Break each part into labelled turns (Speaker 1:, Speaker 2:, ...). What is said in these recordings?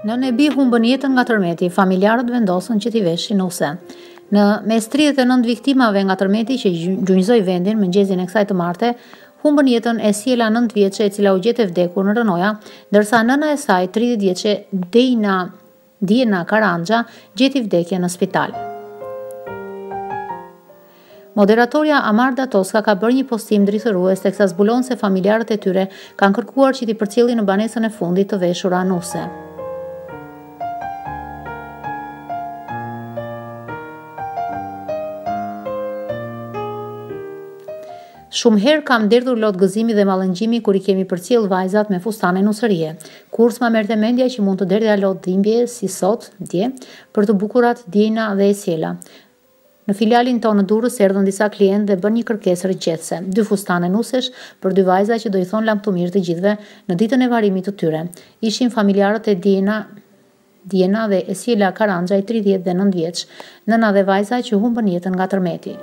Speaker 1: Nënë e bijë humbën jetën nga tërmeti, familjarët vendosën që t'i veshin nuse. Në mes 39 viktimave nga tërmeti që gjunjëzoi vendin mëngjesin e kësaj të marte, humbën jetën Esiela 9 vjeçe e cila u gjet e vdekur në rrënoja, ndërsa nëna e saj 30 vjeçe Diena Diena Karanxha gjeti vdekjen në spital. Moderatorja Amarda Toska ka bërë një postim drithërues teksa zbulon se familjarët e tyre kanë kërkuar që t'i përcjellin në banesën e fundit të veshura nuse. Shumë herë kam derdhur lot gëzimi dhe mallëngjimi kur i kemi përcjellë vajzat me fustane nusërie. Kurrë s'ma merrte mendja që mund të derdhja lot dhimbje si sot, dje, për të bukurat Diena dhe Esiela. Në filialin tonë në Durrës erdhën disa klientë dhe bënë një kërkesë rrëqethëse, dy fustane nusesh për dy vajza që do i thonë lamtumirë të gjithëve në ditën e varrimit të tyre. Ishin familjarët e Diena Diena dhe Esiela Karanxhaj tridhjetë dhe nëntë vjeç, nëna dhe vajza që humbën jetën nga tërmeti.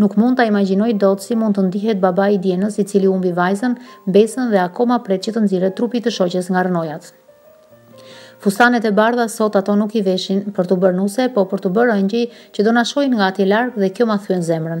Speaker 1: Nuk mund ta imagjinoj dot si mund të ndihet babai i Dienës i cili humbi vajzën, mbesën dhe akoma pret që të nxirret trupi i të shoqes nga rrënojat. Fustanet e bardha sot ato nuk i veshin për t'u bërë nuse po për t'u bërë engjëj që do na shohin nga atje larg dhe kjo ma thyen zemrën.